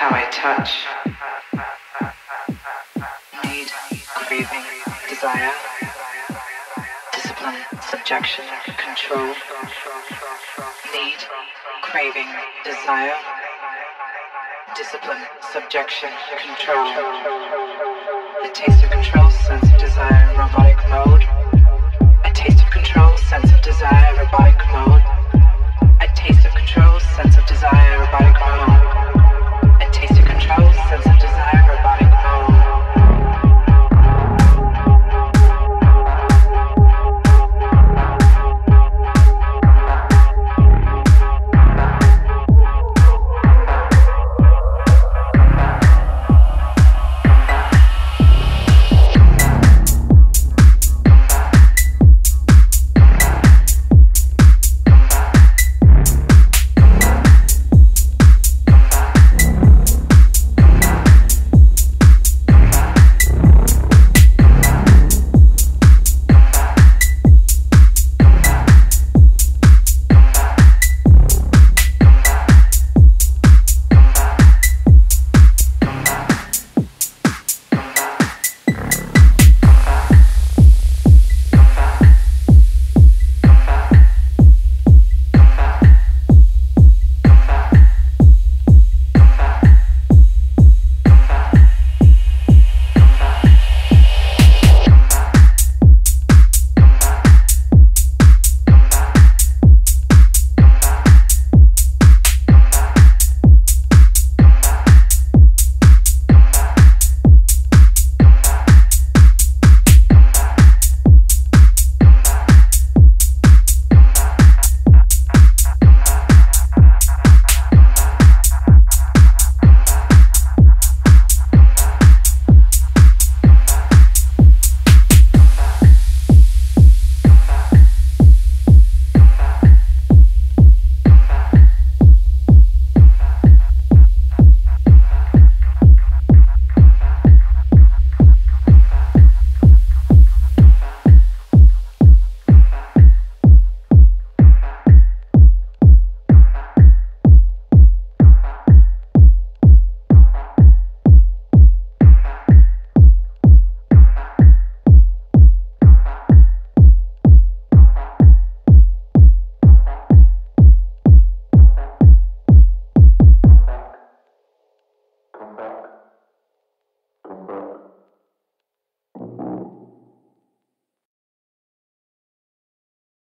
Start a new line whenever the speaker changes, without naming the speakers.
how I touch. Need, craving, desire. Discipline, subjection, control. Need, craving, desire. Discipline, subjection, control. A taste of control, sense of desire, robotic mode. A taste of control, sense of desire, robotic